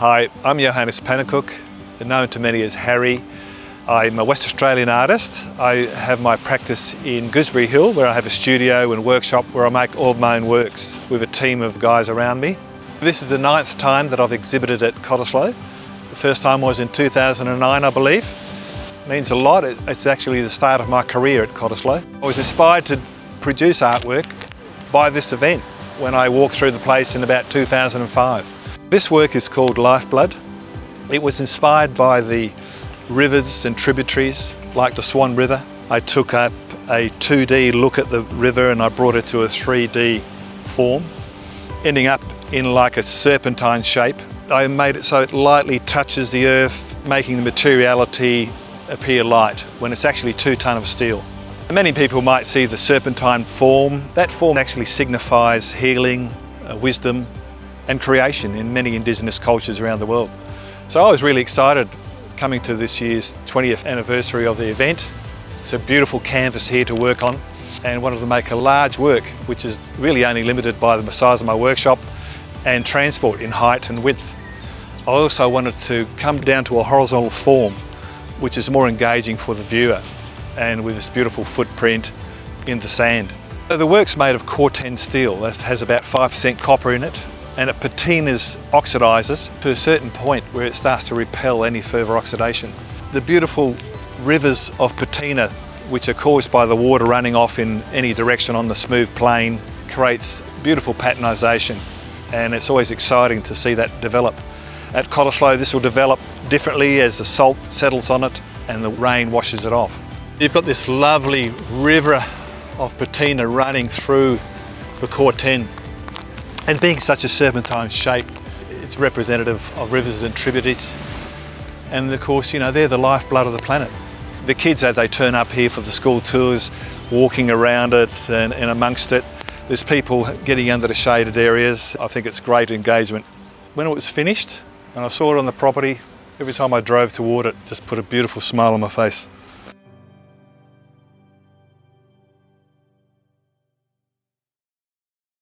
Hi, I'm Johannes Pannekoek, known to many as Harry. I'm a West Australian artist. I have my practice in Gooseberry Hill where I have a studio and workshop where I make all my own works with a team of guys around me. This is the ninth time that I've exhibited at Cottesloe. The first time was in 2009 I believe. It means a lot. It's actually the start of my career at Cottesloe. I was inspired to produce artwork by this event when I walked through the place in about 2005. This work is called Lifeblood. It was inspired by the rivers and tributaries like the Swan River. I took up a 2D look at the river and I brought it to a 3D form, ending up in like a serpentine shape. I made it so it lightly touches the earth, making the materiality appear light when it's actually two tonne of steel. Many people might see the serpentine form. That form actually signifies healing, uh, wisdom, and creation in many Indigenous cultures around the world. So I was really excited coming to this year's 20th anniversary of the event. It's a beautiful canvas here to work on and wanted to make a large work which is really only limited by the size of my workshop and transport in height and width. I also wanted to come down to a horizontal form which is more engaging for the viewer and with this beautiful footprint in the sand. So the work's made of Corten steel that has about 5% copper in it and it patinas oxidises to a certain point where it starts to repel any further oxidation. The beautiful rivers of patina which are caused by the water running off in any direction on the smooth plane creates beautiful patinization and it's always exciting to see that develop. At Cottesloe this will develop differently as the salt settles on it and the rain washes it off. You've got this lovely river of patina running through the Corten and being such a serpentine shape, it's representative of rivers and tributaries. And of course, you know, they're the lifeblood of the planet. The kids, as they turn up here for the school tours, walking around it and, and amongst it, there's people getting under the shaded areas. I think it's great engagement. When it was finished and I saw it on the property, every time I drove toward it, just put a beautiful smile on my face.